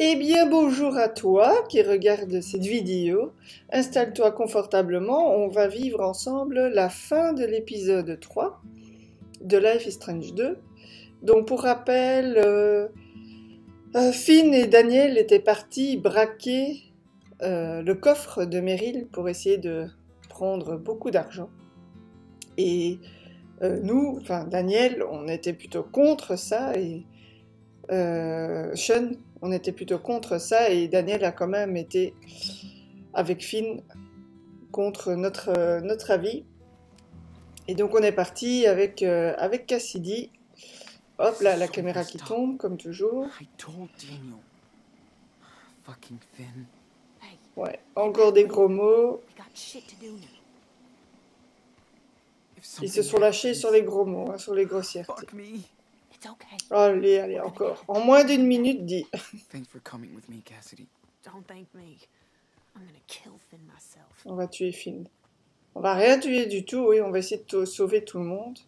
Eh bien bonjour à toi qui regarde cette vidéo. Installe-toi confortablement, on va vivre ensemble la fin de l'épisode 3 de Life is Strange 2. Donc pour rappel, euh, euh, Finn et Daniel étaient partis braquer euh, le coffre de Meryl pour essayer de prendre beaucoup d'argent. Et nous, enfin Daniel, on était plutôt contre ça et Sean, on était plutôt contre ça et Daniel a quand même été avec Finn contre notre, notre avis. Et donc on est parti avec, avec Cassidy Hop là, la caméra qui tombe, comme toujours. Ouais, encore des gros mots. Ils se sont lâchés sur les gros mots, hein, sur les grossièretés. Allez, allez, encore. En moins d'une minute, dit. On va tuer Finn. On va rien tuer du tout, oui, on va essayer de sauver tout le monde.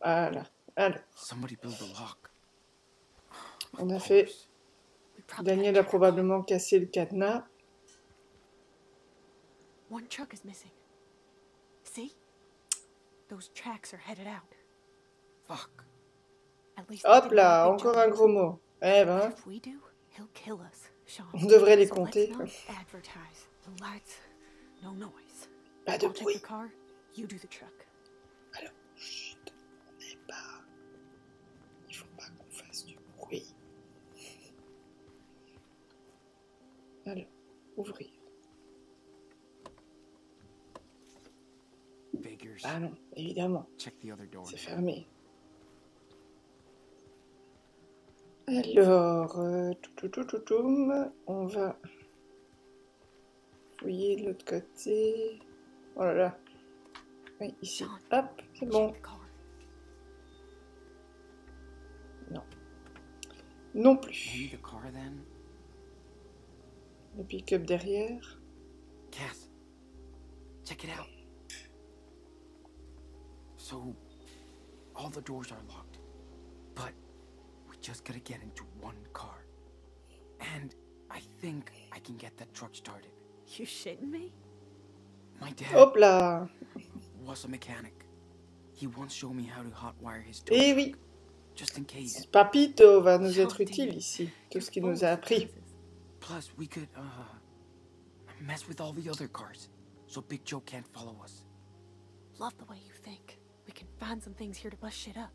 Voilà. Alors. On a fait. Daniel a probablement cassé le cadenas. One truck is missing. Those tracks are headed out. Fuck. Hop là, encore un gros mot. Eh ben. On devrait les compter. Pas de bruit. Alors, ouvrir. Ah non, évidemment. C'est fermé. Alors, euh, tout, tout, tout, tout, on va fouiller de l'autre côté. Oh là là. Oui, ici. Hop, c'est bon. Non. Non plus. Le pick-up derrière. Cass, check it out. So, all the doors are locked, but we just gotta get into one car. And I think I can get that truck started. You shitting me? My dad Hopla. was a mechanic. He once showed me how to hotwire his door. Eh oui. Just in case. Papito va nous être utile ici. Tout ce qu'il nous a appris. Plus, we could, uh, mess with all the other cars, so Big Joe can't follow us. Love the way you think. We can find some things here to bust shit up.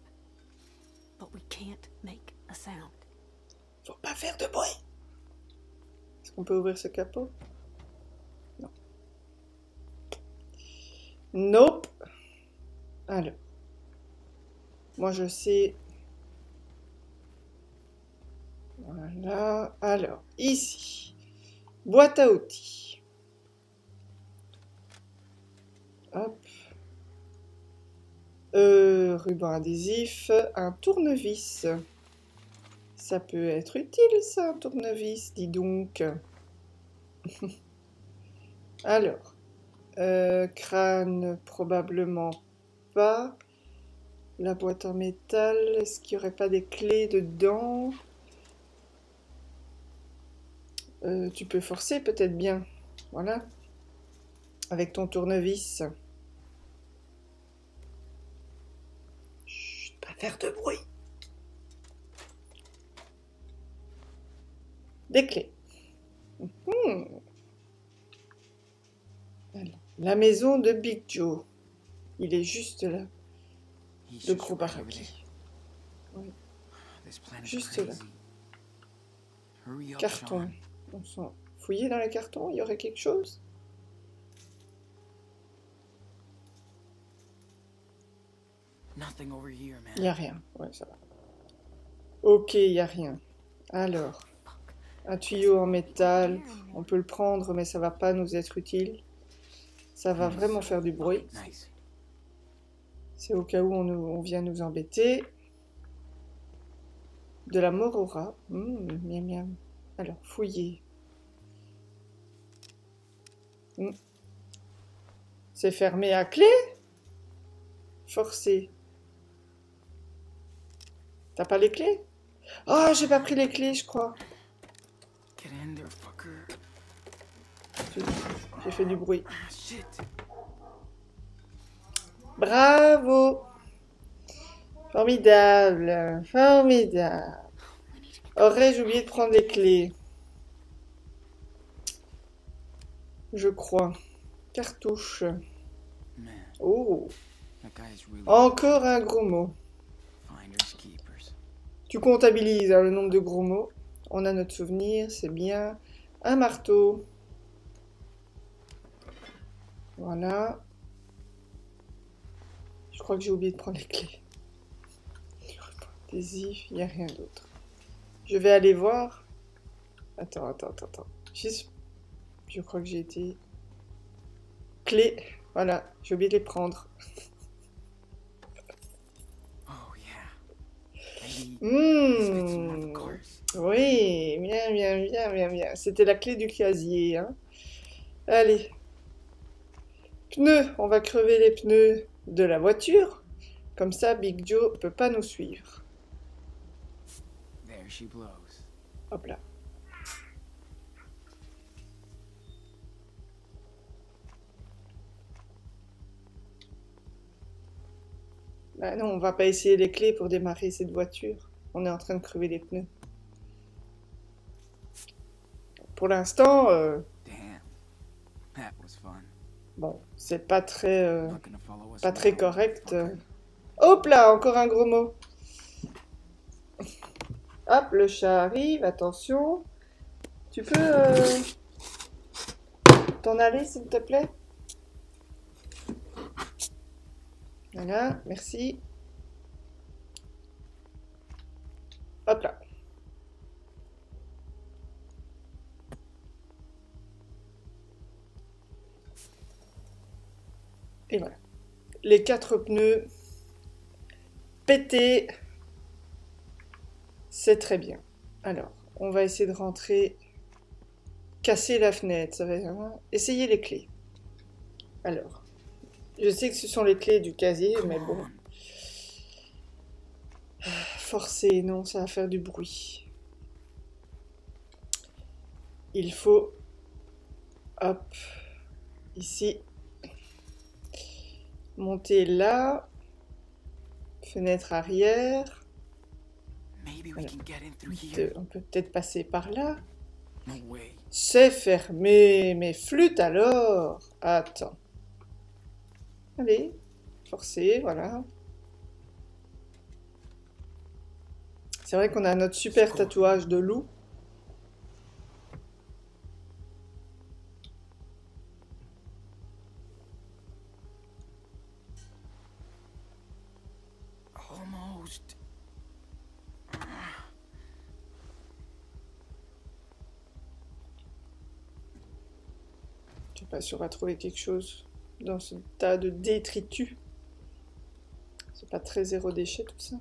But we can't make a sound. Faut pas faire de bruit. Est-ce qu'on peut ouvrir ce capot? Non. Nope. Alors. Moi, je sais Voilà. Alors, ici, boîte à outils. Hop. Euh, ruban adhésif, un tournevis. Ça peut être utile, ça, un tournevis, dis donc. Alors, euh, crâne, probablement pas. La boîte en métal, est-ce qu'il n'y aurait pas des clés dedans? Euh, tu peux forcer peut-être bien. Voilà. Avec ton tournevis. Faire de bruit. Des clés. Hmm. La maison de Big Joe. Il est juste là. Le gros baraquet. Juste là. Carton. On fouiller dans les cartons, il y aurait quelque chose? Il n'y a rien, ouais, ça va. Ok, il n'y a rien. Alors, un tuyau en métal, on peut le prendre, mais ça va pas nous être utile. Ça va vraiment faire du bruit. C'est au cas où on, vient nous embêter. De la morora. Mmh, miam miam. Alors, fouiller. Hmm. C'est fermé à clé? Forcer. T'as pas les clés? Oh, j'ai pas pris les clés, je crois. J'ai fait du bruit. Ah. Bravo Formidable, formidable. Aurais-je oublié de prendre les clés? Je crois. Cartouche. Oh, encore un gros mot. Tu comptabilises hein, le nombre de gros mots. On a notre souvenir, c'est bien. Un marteau. Voilà. Je crois que j'ai oublié de prendre les clés. Adhésif, il n'y a rien d'autre. Je vais aller voir. Attends, attends, attends, attends. Je crois que j'ai été... Clés. Voilà, j'ai oublié de les prendre. Cars. Oui, bien, bien, bien, bien, bien. C'était la clé du casier. Hein. Allez. Pneus. On va crever les pneus de la voiture. Comme ça, Big Joe ne peut pas nous suivre. There she blows. Hop là. Bah non, on va pas essayer les clés pour démarrer cette voiture. On est en train de crever les pneus. Pour l'instant, euh, bon, c'est pas très, euh, pas très correct. Hop là, encore un gros mot. Hop, le chat arrive, attention. Tu peux euh, t'en aller, s'il te plaît? Voilà, merci. Hop là. Et voilà. Les quatre pneus pétés. C'est très bien. Alors, on va essayer de rentrer, casser la fenêtre. Ça va. Essayez les clés. Alors, je sais que ce sont les clés du casier, mais bon, on. forcer, non, ça va faire du bruit. Il faut, hop, ici, monter là, fenêtre arrière. Voilà. On peut peut-être passer par là. C'est fermé, mais flûte alors. Attends. Allez, forcez, voilà. C'est vrai qu'on a notre super tatouage de loup. Je sais pas si on va trouver quelque chose dans ce tas de détritus. C'est pas très zéro déchet tout ça.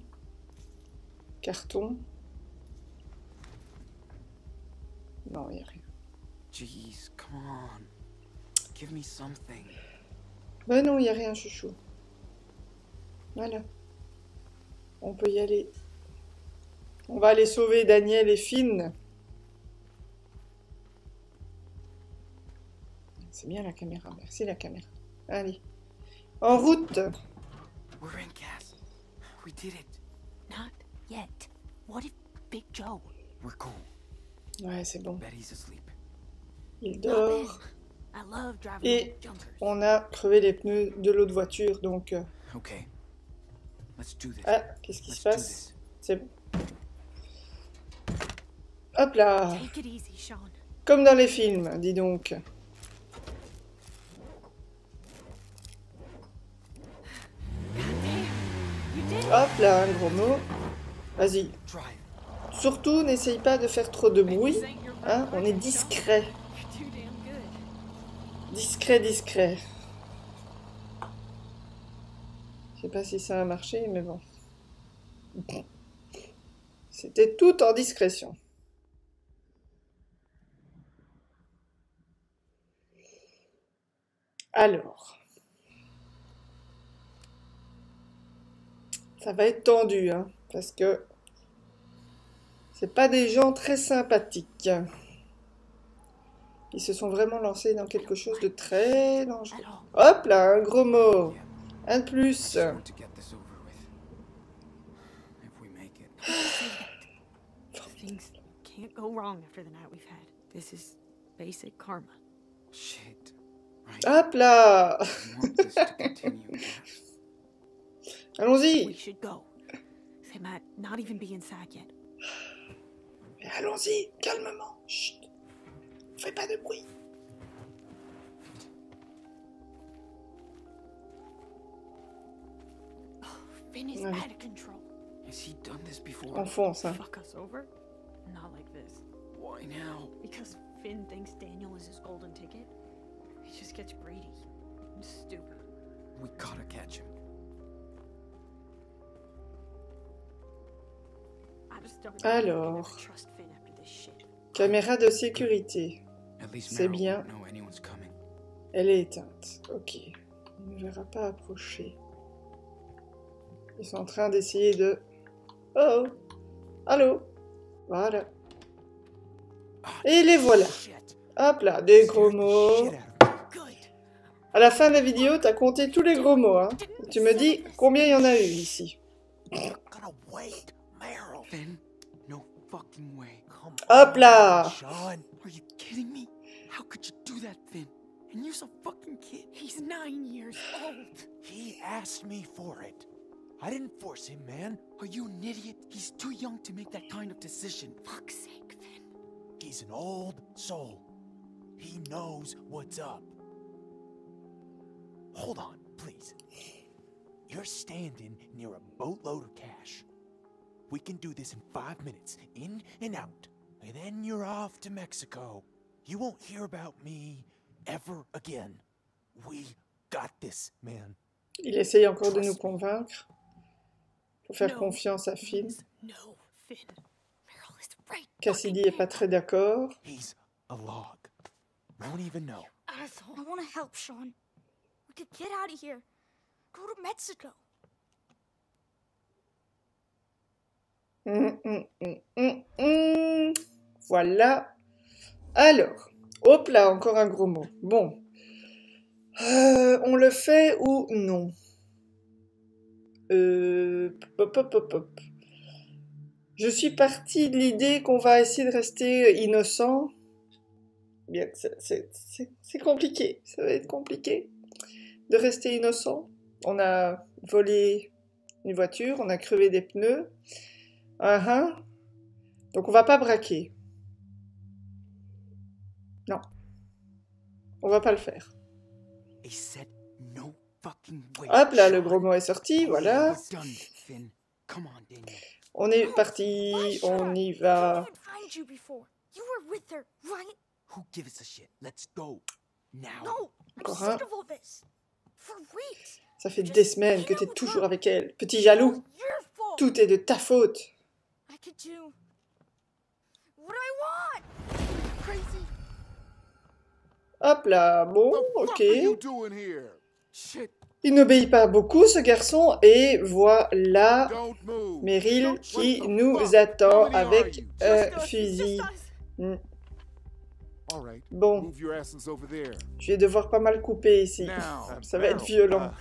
Carton. Non, il a rien. Jeez, come on. Give me something. Ben non, il n'y a rien, chouchou. Voilà. On peut y aller. On va aller sauver Daniel et Finn. C'est bien la caméra, merci la caméra. Allez. En route We're in, Cass. We did it. Not yet. What if Big Joe? We're cool. Ouais, c'est bon. Betty's asleep. Il dort. then. I love driving Et on a crevé les pneus de l'autre voiture, donc... euh, Okay. Let's do this. Ah, qu'est-ce qui se passe? C'est bon. Hop là Take it easy, Sean. Comme dans les films, dis donc. Hop là, un gros mot. Vas-y. Surtout, n'essaye pas de faire trop de bruit. Hein, on est discret. Discret, discret. Je sais pas si ça a marché, mais bon. C'était tout en discrétion. Alors. Ça va être tendu, hein, parce que C'est pas des gens très sympathiques. Ils se sont vraiment lancés dans quelque chose de très dangereux. Hop là, un gros mot. Un de plus. Things can't go wrong after the night we've had. This is basic karma. Shit. Hop là. Mais allons-y, calmement. Chut. Fais pas de bruit. Oh, Finn is Ouais. out of control. Has he done this before? On fonce. Fuck us over? Not like this. Why now? Because Finn thinks Daniel is his golden ticket. He just gets greedy. And stupid. We gotta catch him. Shit. Caméra de sécurité. C'est bien. Elle est éteinte. Ok. On ne verra pas approcher. Ils sont en train d'essayer de... Oh. Allô? Voilà. Et les voilà. Hop là, des gros mots. À la fin de la vidéo, t'as compté tous les gros mots. Hein. Tu me dis combien il y en a eu ici. Gonna wait, Meryl. Finn? No fucking way. Come Hop on, là. Sean. Are you kidding me? How could you do that, Finn? And you're a fucking kid. He's nine years old. He asked me for it. I didn't force him, man. Are you an idiot? He's too young to make that kind of decision. Fuck's sake, Finn. He's an old soul. He knows what's up. Hold on, please. You're standing near a boatload of cash. We can do this in five minutes, in and out. And then you're off to Mexico. You won't hear about me ever again. We got this, man. Il essaye encore de nous convaincre. Faut faire No confiance à Finn. No, Finn. Meryl is right. Cassidy fucking est pas très d'accord. He's a log. Won't even know. Asshole. I want to help, Sean. We could get out of here. Go to Mexico. Voilà. Alors, hop là, encore un gros mot. Bon. Euh, on le fait ou non? Euh. Je suis partie de l'idée qu'on va essayer de rester innocent. Bien, c'est compliqué. Ça va être compliqué de rester innocent. On a volé une voiture, on a crevé des pneus. Ah ah. Donc on va pas braquer. Non. On va pas le faire. He said no fucking way. Hop là, le gros mot est sorti, voilà. On, est parti, on y va. I didn't find you before. You were with her, right? Who gives a shit? Let's go. Now. No, I'm Encore un. Ça fait des semaines que t'es toujours avec elle. Petit jaloux, tout est de ta faute. I could do what I want? Crazy. Hop là, bon, ok. Il n'obéit pas beaucoup, ce garçon, et voilà Don't move. Meryl qui nous attend avec un fusil. Hmm, All right. Bon, Move your asses over there. je vais devoir pas mal couper ici. Ça va être violent.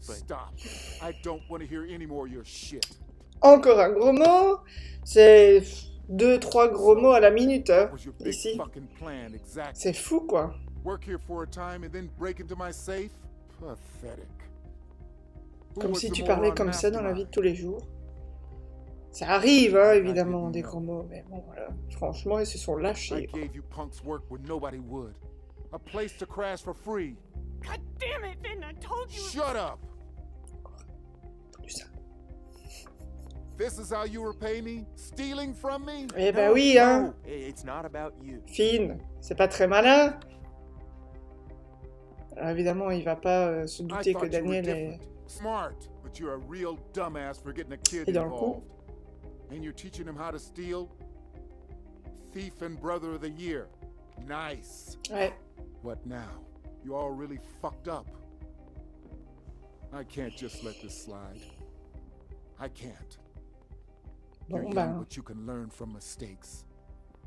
Stop. I don't want to hear any more of your shit. Encore un gros mot. C'est deux, trois gros mots à la minute, hein, ici. fucking plan exactly? C'est fou, quoi. Work here for a time and then break into my safe? Pathetic. Who Comme si tu parlais comme ça dans la vie de tous les jours. Ça arrive, hein, évidemment, des gros mots, mais bon, voilà. Franchement, ils se sont I lâchés. quoi. gave you punks work when nobody would. A place to crash for free. God damn it, Finn! I told you. Shut up! This is how you repay me? Stealing from me? Eh ben No, oui, hein. it's not about you. Finn, c'est pas très malin. Alors évidemment, il va pas euh, se douter que you Daniel est... Smart, but you're a real dumbass for getting a kid Et dans le coup. involved. And you're teaching him how to steal? Thief and brother of the year. Nice. Ouais. What now? You all really fucked up. I can't just let this slide. I can't. Bon, ben, you can learn from mistakes.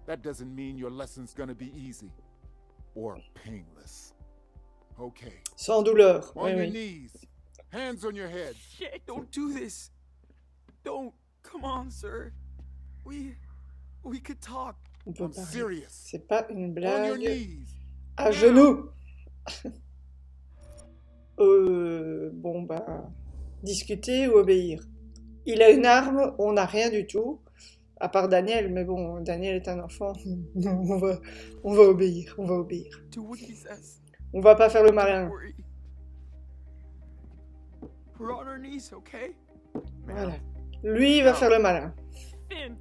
That doesn't mean your lesson's gonna be easy or painless. Okay. sans douleur. On Oui, your oui. knees. Hands on your head. Don't do this. Don't. Come on, sir. We. We could talk. On peut I'm parler. serious. C'est pas une On your blague. knees. À genoux Euh, bon, bah, discuter ou obéir. Il a une arme, on n'a rien du tout, à part Daniel, mais bon, Daniel est un enfant, on va, on va obéir, on va obéir. Do what he says. On va pas faire le malin. worry. We're on our knees, okay? Voilà. Lui, il va faire le malin. Finn,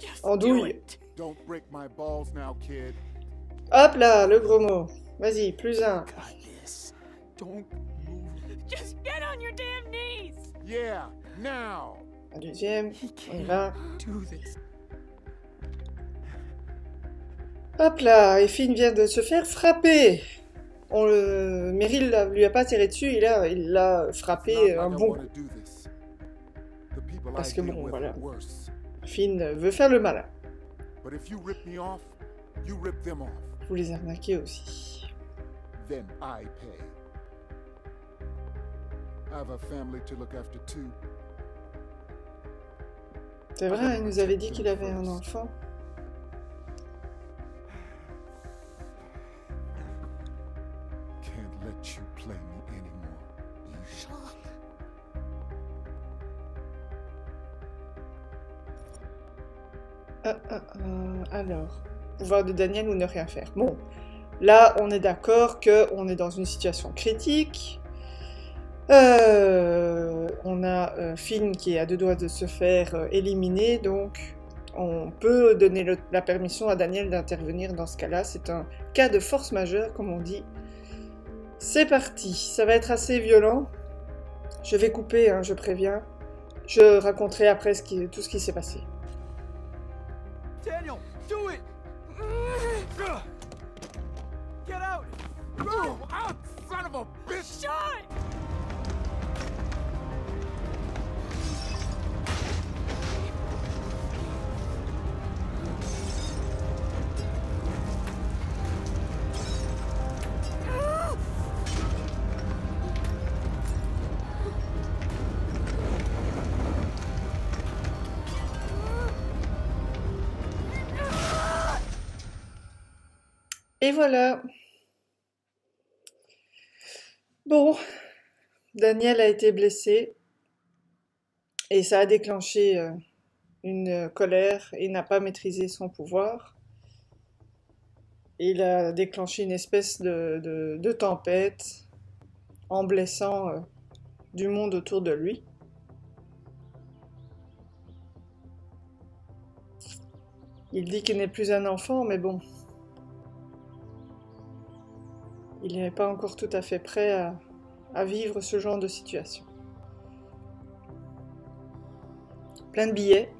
just En do douille. it. Don't break my balls now, kid. Hop là, le gros mot. Vas-y, plus un. Just get on your damn knees. Yeah. Un deuxième. On y va. Hop là, et Finn vient de se faire frapper. On le... Meryl lui a pas tiré dessus, il a- il l'a frappé not un bon Parce que bon, voilà. Finn veut faire le malin. But if you rip me off, you rip them off. Vous les arnaquez aussi. Then I pay. I have a family to look after too. C'est vrai, il nous avait dit qu'il avait un enfant. Ah, ah, ah, alors, pouvoir de Daniel ou ne rien faire. Bon, là, on est d'accord que on est dans une situation critique. Euh, on a euh, Finn qui est à deux doigts de se faire euh, éliminer, donc on peut donner la permission à Daniel d'intervenir dans ce cas-là. C'est un cas de force majeure, comme on dit. C'est parti, ça va être assez violent. Je vais couper, hein, je préviens. Je raconterai après tout ce qui s'est passé. Daniel! Et voilà. Bon, Daniel a été blessé et ça a déclenché euh, une euh, colère et n'a pas maîtrisé son pouvoir. Il a déclenché une espèce de, tempête en blessant euh, du monde autour de lui. Il dit qu'il n'est plus un enfant, mais bon, il n'est pas encore tout à fait prêt à, vivre ce genre de situation. Plein de billets.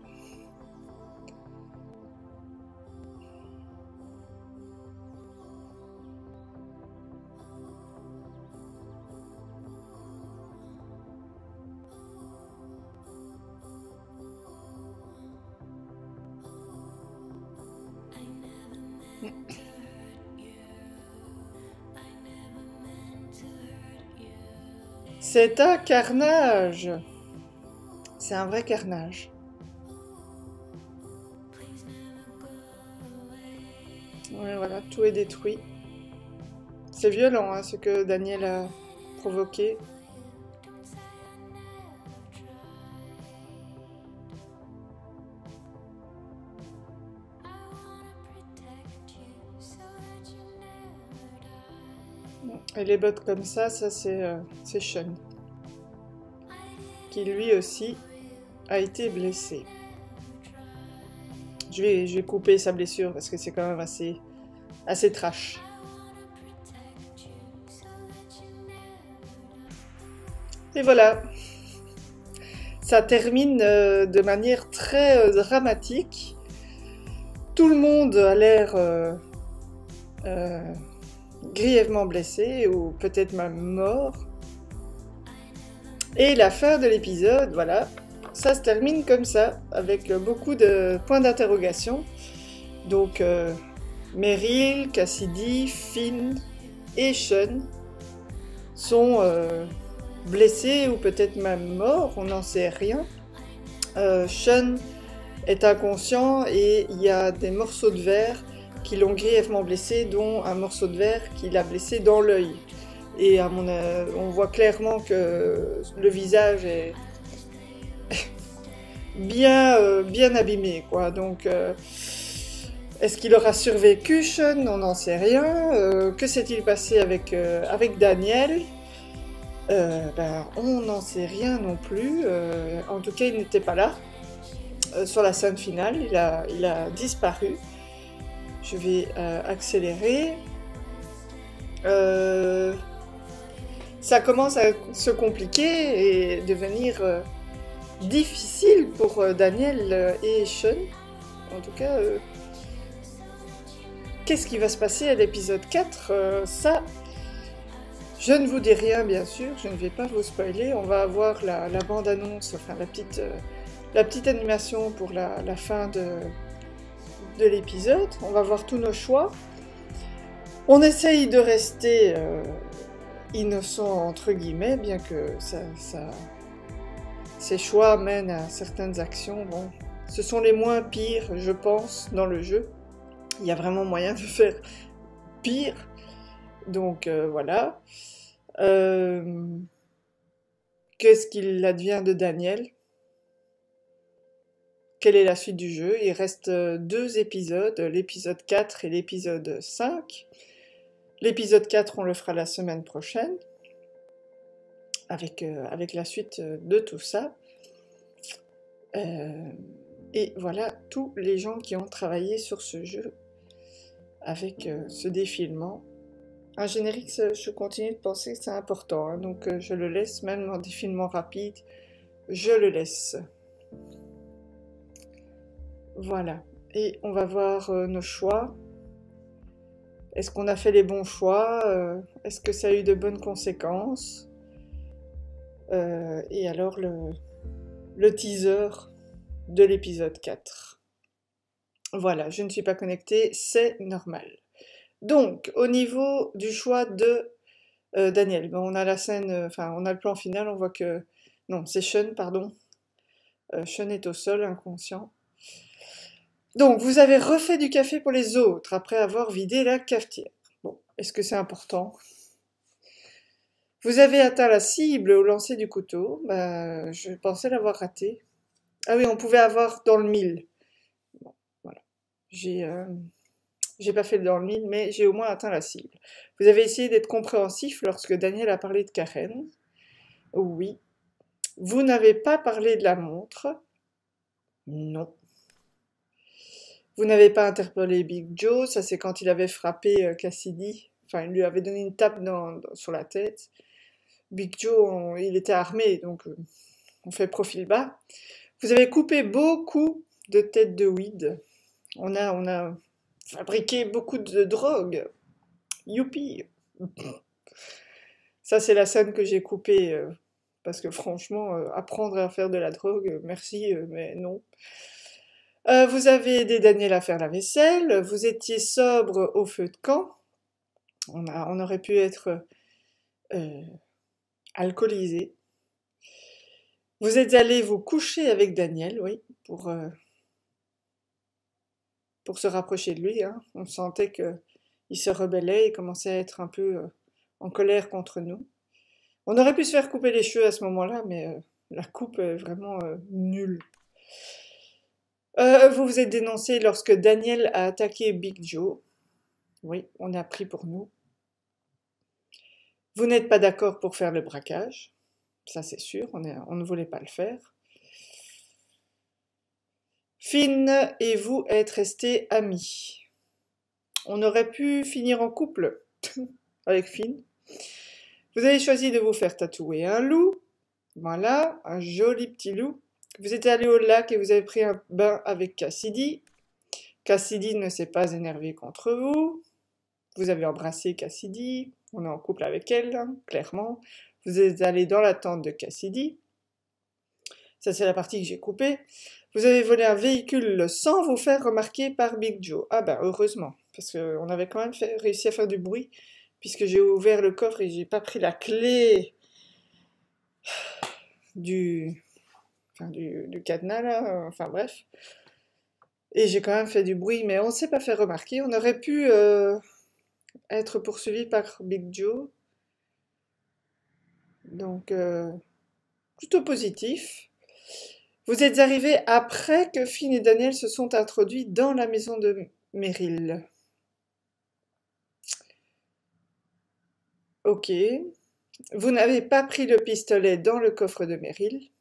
C'est un carnage. C'est un vrai carnage. Ouais, voilà, tout est détruit. C'est violent, hein, ce que Daniel a provoqué. Et les bottes comme ça, ça c'est euh, c'est Sean. Qui lui aussi a été blessé. Je vais, couper sa blessure parce que c'est quand même assez, assez trash. Et voilà. Ça termine euh, de manière très euh, dramatique. Tout le monde a l'air grièvement blessé ou peut-être même mort. Et la fin de l'épisode, voilà. ça se termine comme ça, avec beaucoup de points d'interrogation. Donc, euh, Meryl, Cassidy, Finn et Sean sont euh, blessés ou peut-être même morts, on n'en sait rien. Euh, Sean est inconscient et il y a des morceaux de verre qui l'ont grièvement blessé, dont un morceau de verre qui l'a blessé dans l'œil. Et euh, on voit clairement que le visage est bien, euh, bien abîmé. Donc, euh, est-ce qu'il aura survécu, Sean? On n'en sait rien. Que s'est-il passé avec, avec Daniel? Ben, On n'en sait rien non plus. En tout cas, il n'était pas là. Sur la scène finale, il a, il a disparu. Je vais euh, accélérer. Euh, ça commence à se compliquer et devenir euh, difficile pour Daniel et Sean. En tout cas, qu'est-ce qui va se passer à l'épisode 4 Euh, Ça, je ne vous dis rien, bien sûr, je ne vais pas vous spoiler. On va avoir la, bande-annonce, enfin la petite, animation pour la fin de, de l'épisode. On va voir tous nos choix. On essaye de rester euh, innocent, entre guillemets, bien que ça, ces choix mènent à certaines actions. Bon, ce sont les moins pires, je pense, dans le jeu. Il y a vraiment moyen de faire pire. Donc euh, voilà. Euh, Qu'est-ce qu'il advient de Daniel? Quelle est la suite du jeu Il reste euh, deux épisodes, l'épisode 4 et l'épisode 5. L'épisode 4, on le fera la semaine prochaine, avec, euh, avec la suite euh, de tout ça. Et voilà tous les gens qui ont travaillé sur ce jeu avec ce défilement. Un générique, je continue de penser que c'est important, hein, donc je le laisse, même en défilement rapide, je le laisse. Voilà. Et on va voir euh, nos choix. Est-ce qu'on a fait les bons choix Euh, Est-ce que ça a eu de bonnes conséquences Euh, Et alors le, teaser de l'épisode 4. Voilà, je ne suis pas connectée, c'est normal. Donc, au niveau du choix de Daniel, on a la scène, enfin, on a le plan final, on voit que. Non, c'est Sean, pardon. Sean est au sol, inconscient. Donc, vous avez refait du café pour les autres après avoir vidé la cafetière. Bon, est-ce que c'est important? Vous avez atteint la cible au lancer du couteau. Bah, je pensais l'avoir raté. Ah oui, on pouvait avoir dans le mille. Bon, voilà. J'ai euh, j'ai pas fait dans le mille, mais j'ai au moins atteint la cible. Vous avez essayé d'être compréhensif lorsque Daniel a parlé de Karen. Oui. Vous n'avez pas parlé de la montre. Non. Vous n'avez pas interpellé Big Joe, ça c'est quand il avait frappé euh, Cassidy, enfin il lui avait donné une tape sur la tête. Big Joe, il était armé, donc euh, on fait profil bas. Vous avez coupé beaucoup de têtes de weed. On a, on a fabriqué beaucoup de drogue. Youpi! Ça c'est la scène que j'ai coupée, euh, parce que franchement, apprendre à faire de la drogue, merci, mais non. Euh, vous avez aidé Daniel à faire la vaisselle, vous étiez sobre au feu de camp. On, aurait pu être euh, alcoolisé. Vous êtes allé vous coucher avec Daniel, oui, pour, euh, pour se rapprocher de lui. hein. On sentait que il se rebellait, il commençait à être un peu en colère contre nous. On aurait pu se faire couper les cheveux à ce moment-là, mais la coupe est vraiment nulle. Euh, vous vous êtes dénoncé lorsque Daniel a attaqué Big Joe. Oui, on a pris pour nous. Vous n'êtes pas d'accord pour faire le braquage. Ça, c'est sûr, on, ne voulait pas le faire. Finn et vous êtes restés amis. On aurait pu finir en couple avec Finn. Vous avez choisi de vous faire tatouer un loup. Voilà, un joli petit loup. Vous êtes allé au lac et vous avez pris un bain avec Cassidy. Cassidy ne s'est pas énervé contre vous. Vous avez embrassé Cassidy. On est en couple avec elle, clairement. Vous êtes allé dans la tente de Cassidy. Ça, c'est la partie que j'ai coupée. Vous avez volé un véhicule sans vous faire remarquer par Big Joe. Ah ben, heureusement, parce qu'on avait quand même réussi à faire du bruit, puisque j'ai ouvert le coffre et j'ai pas pris la clé du, du, cadenas, là, enfin bref. Et j'ai quand même fait du bruit, mais on s'est pas fait remarquer. On aurait pu euh, être poursuivi par Big Joe. Donc, euh, plutôt positif. Vous êtes arrivés après que Finn et Daniel se sont introduits dans la maison de Meryl. Ok. Vous n'avez pas pris le pistolet dans le coffre de Meryl.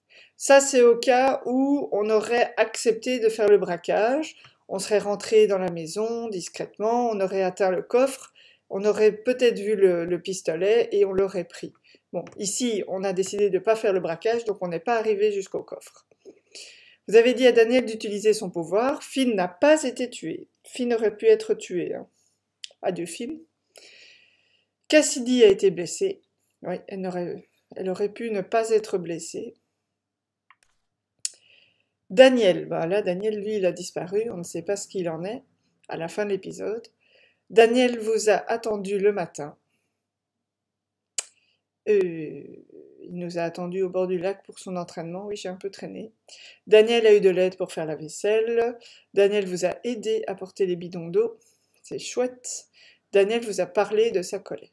Ça, c'est au cas où on aurait accepté de faire le braquage. On serait rentré dans la maison discrètement, on aurait atteint le coffre, on aurait peut-être vu le, le pistolet et on l'aurait pris. Bon, ici, on a décidé de ne pas faire le braquage, donc on n'est pas arrivé jusqu'au coffre. Vous avez dit à Daniel d'utiliser son pouvoir. Finn n'a pas été tué. Finn aurait pu être tué. Hein. Adieu, Finn. Cassidy a été blessée. Oui, elle aurait, elle aurait pu ne pas être blessée. Daniel, bah là, Daniel, lui, il a disparu. On ne sait pas ce qu'il en est à la fin de l'épisode. Daniel vous a attendu le matin. Euh, il nous a attendu au bord du lac pour son entraînement. Oui, j'ai un peu traîné. Daniel a eu de l'aide pour faire la vaisselle. Daniel vous a aidé à porter les bidons d'eau. C'est chouette. Daniel vous a parlé de sa colère.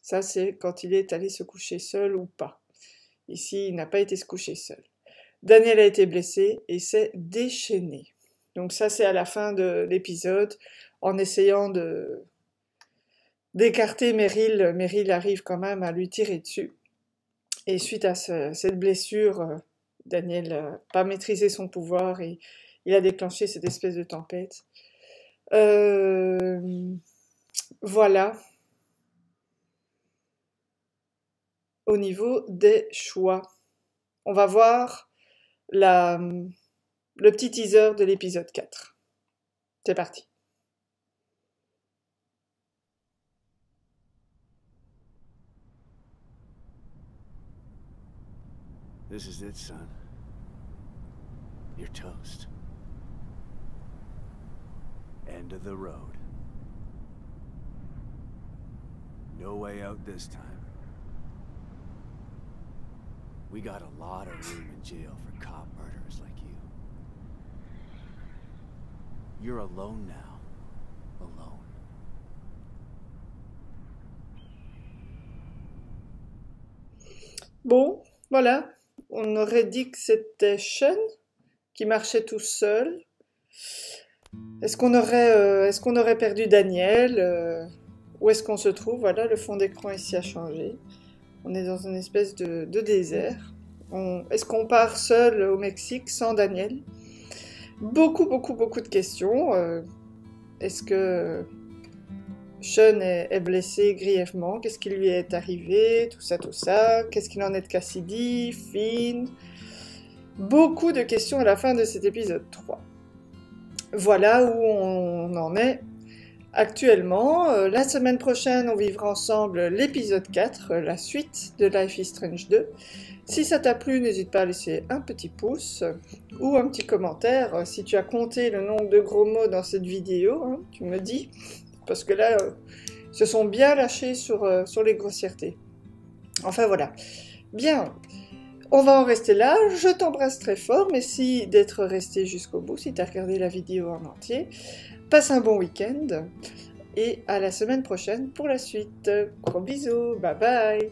Ça, c'est quand il est allé se coucher seul ou pas. Ici, il n'a pas été se coucher seul. Daniel a été blessé et s'est déchaîné. Donc ça, c'est à la fin de l'épisode, en essayant d'écarter Meryl. Meryl arrive quand même à lui tirer dessus. Et suite à ce- cette blessure, euh, Daniel n'a pas maîtrisé son pouvoir et il a déclenché cette espèce de tempête. Euh, voilà. Au niveau des choix. On va voir la, le petit teaser de l'épisode 4. C'est parti. This is it, son. You're toast. End of the road. No way out this time. We got a lot of room in jail for cop murderers like you. You're alone now. Alone. Bon, voilà. On aurait dit que c'était Sean qui marchait tout seul. Est-ce qu'on aurait, euh, est-ce qu'on aurait perdu Daniel euh, Où est-ce qu'on se trouve? Voilà, le fond d'écran ici a changé. On est dans une espèce de, désert. Est-ce qu'on part seul au Mexique sans Daniel? Beaucoup, beaucoup, beaucoup de questions. Euh, Est-ce que Sean est, est blessé grièvement? Qu'est-ce qui lui est arrivé? Tout ça, tout ça. Qu'est-ce qu'il en est de Cassidy? Finn? Beaucoup de questions à la fin de cet épisode 3. Voilà où on en est actuellement. Euh, la semaine prochaine, on vivra ensemble l'épisode 4, euh, la suite de Life is Strange 2. Si ça t'a plu, n'hésite pas à laisser un petit pouce ou un petit commentaire. Euh, Si tu as compté le nombre de gros mots dans cette vidéo, hein, tu me dis. Parce que là, ils se sont bien lâchés sur, sur les grossièretés. Enfin voilà. Bien. On va en rester là. Je t'embrasse très fort. Merci d'être resté jusqu'au bout si tu as regardé la vidéo en entier. Passe un bon week-end. Et à la semaine prochaine pour la suite. Gros bisous. Bye bye.